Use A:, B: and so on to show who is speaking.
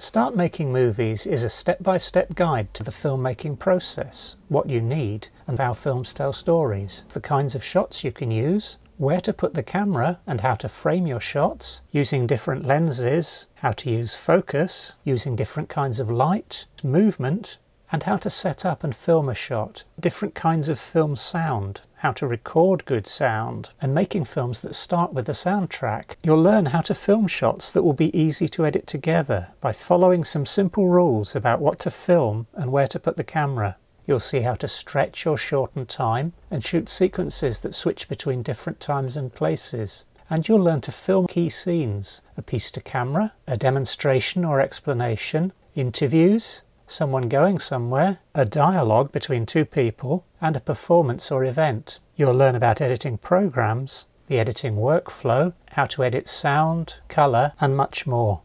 A: Start Making Movies is a step-by-step guide to the filmmaking process, what you need and how films tell stories, the kinds of shots you can use, where to put the camera and how to frame your shots, using different lenses, how to use focus, using different kinds of light, movement, and how to set up and film a shot, different kinds of film sound, how to record good sound, and making films that start with a soundtrack. You'll learn how to film shots that will be easy to edit together by following some simple rules about what to film and where to put the camera. You'll see how to stretch or shorten time and shoot sequences that switch between different times and places. And you'll learn to film key scenes, a piece to camera, a demonstration or explanation, interviews, someone going somewhere, a dialogue between two people, and a performance or event. You'll learn about editing programs, the editing workflow, how to edit sound, colour, and much more.